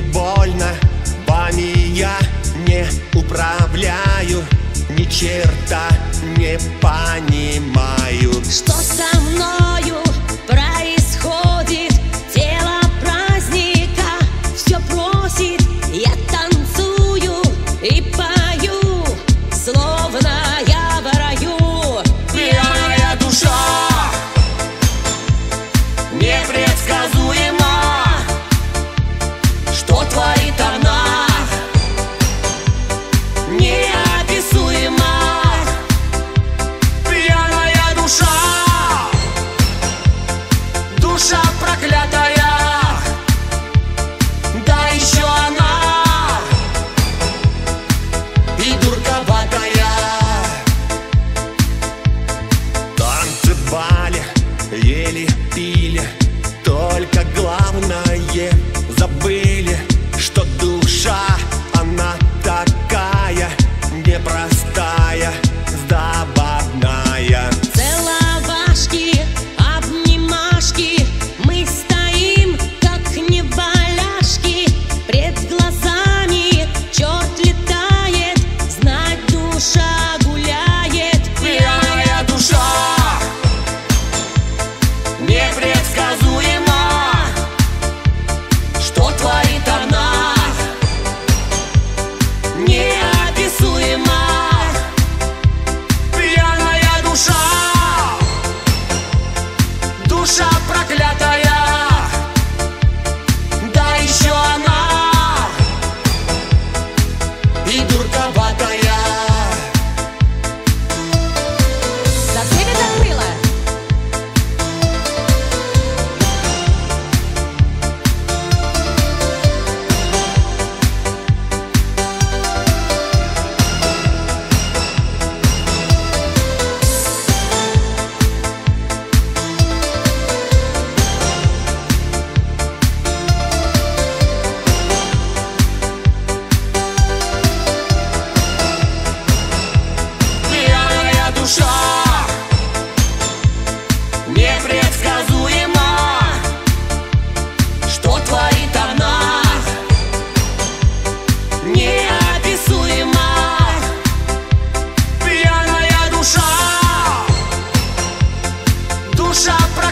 больно Вами я не управляю Ни черта не понимаю Что со мною? why when I, yeah.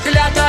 взгляда.